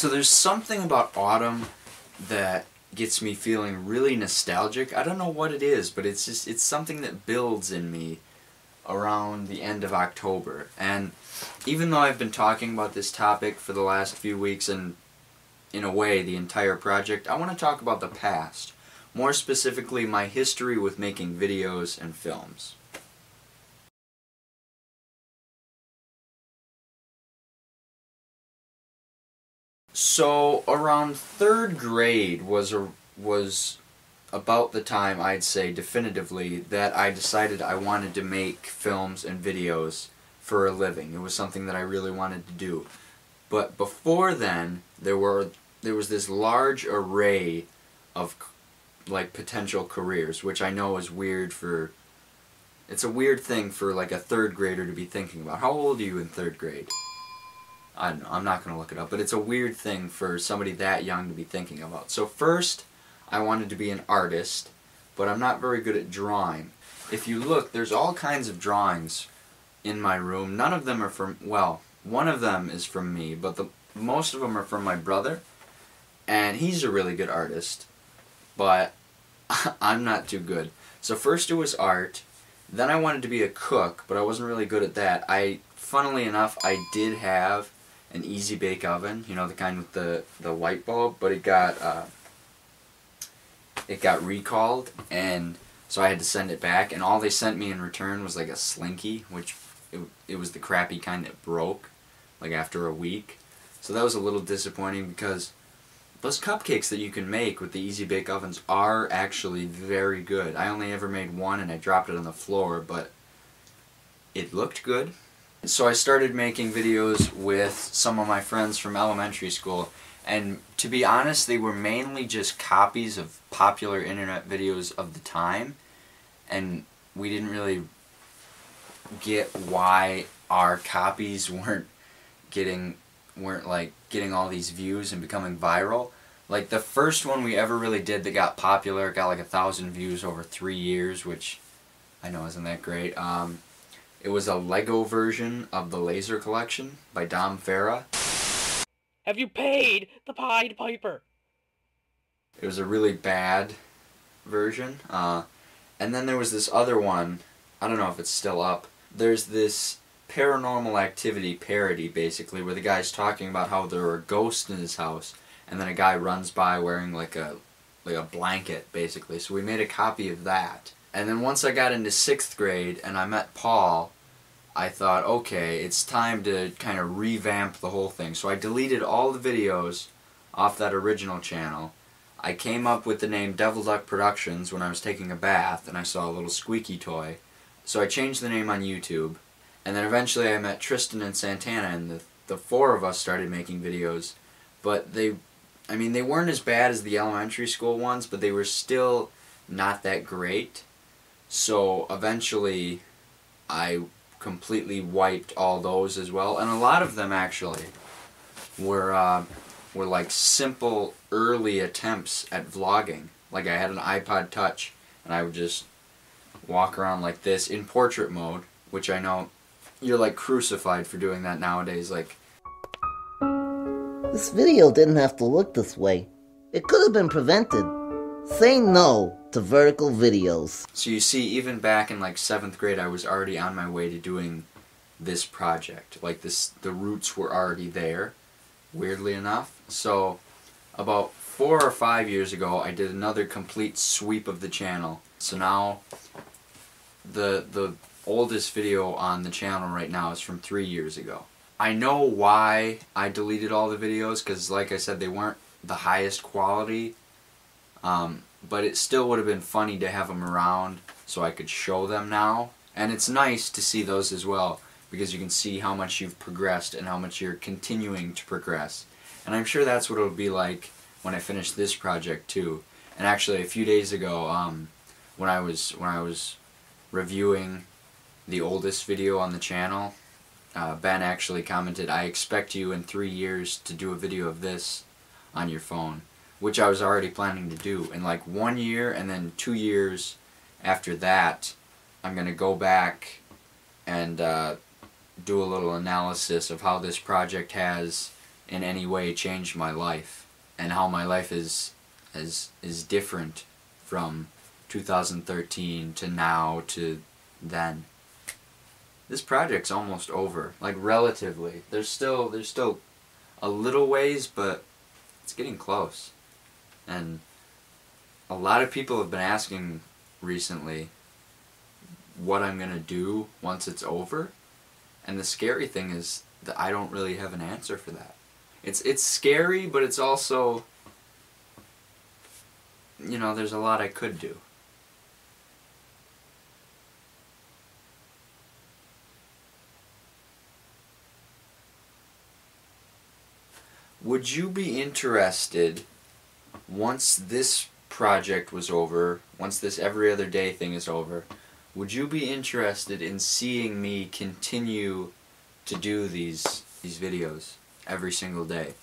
So there's something about autumn that gets me feeling really nostalgic. I don't know what it is, but it's just it's something that builds in me around the end of October. And even though I've been talking about this topic for the last few weeks and in a way the entire project, I want to talk about the past. More specifically, my history with making videos and films. So around third grade was a was about the time I'd say definitively that I decided I wanted to make films and videos for a living. It was something that I really wanted to do. But before then, there were there was this large array of like potential careers, which I know is weird for it's a weird thing for like a third grader to be thinking about. How old are you in third grade? I don't know, I'm not going to look it up, but it's a weird thing for somebody that young to be thinking about. So first, I wanted to be an artist, but I'm not very good at drawing. If you look, there's all kinds of drawings in my room. None of them are from, well, one of them is from me, but the most of them are from my brother, and he's a really good artist, but I'm not too good. So first it was art, then I wanted to be a cook, but I wasn't really good at that. I, funnily enough, I did have an easy bake oven, you know, the kind with the, the light bulb, but it got, uh, it got recalled, and so I had to send it back, and all they sent me in return was like a Slinky, which it, it was the crappy kind that broke, like after a week. So that was a little disappointing because those cupcakes that you can make with the Easy Bake Ovens are actually very good. I only ever made one and I dropped it on the floor, but it looked good. So I started making videos with some of my friends from elementary school and to be honest they were mainly just copies of popular internet videos of the time and we didn't really get why our copies weren't getting weren't like getting all these views and becoming viral. Like the first one we ever really did that got popular got like a thousand views over three years, which I know isn't that great. Um, it was a Lego version of the Laser Collection by Dom Farah. Have you paid the Pied Piper? It was a really bad version. Uh, and then there was this other one. I don't know if it's still up. There's this paranormal activity parody, basically, where the guy's talking about how there are ghosts in his house, and then a guy runs by wearing like a like a blanket, basically. So we made a copy of that. And then once I got into sixth grade and I met Paul, I thought, okay, it's time to kind of revamp the whole thing. So I deleted all the videos off that original channel. I came up with the name Devil Duck Productions when I was taking a bath and I saw a little squeaky toy. So I changed the name on YouTube. And then eventually I met Tristan and Santana and the, the four of us started making videos. But they, I mean, they weren't as bad as the elementary school ones, but they were still not that great. So eventually, I completely wiped all those as well, and a lot of them actually were uh, were like simple early attempts at vlogging. Like I had an iPod Touch, and I would just walk around like this in portrait mode, which I know you're like crucified for doing that nowadays. Like this video didn't have to look this way. It could have been prevented. Say no to vertical videos. So you see, even back in like seventh grade, I was already on my way to doing this project. Like this, the roots were already there, weirdly enough. So about four or five years ago, I did another complete sweep of the channel. So now, the the oldest video on the channel right now is from three years ago. I know why I deleted all the videos because, like I said, they weren't the highest quality. Um, but it still would have been funny to have them around so I could show them now. And it's nice to see those as well because you can see how much you've progressed and how much you're continuing to progress. And I'm sure that's what it'll be like when I finish this project too. And actually, a few days ago, um, when I was when I was reviewing the oldest video on the channel, uh, Ben actually commented, "I expect you in three years to do a video of this on your phone." Which I was already planning to do. In like one year and then two years after that, I'm going to go back and uh, do a little analysis of how this project has in any way changed my life and how my life is is is different from 2013 to now to then. This project's almost over, like relatively. There's still there's still a little ways, but it's getting close. And a lot of people have been asking recently what I'm going to do once it's over. And the scary thing is that I don't really have an answer for that. It's it's scary, but it's also you know, there's a lot I could do. Would you be interested once this project was over, once this every other day thing is over, would you be interested in seeing me continue to do these these videos every single day?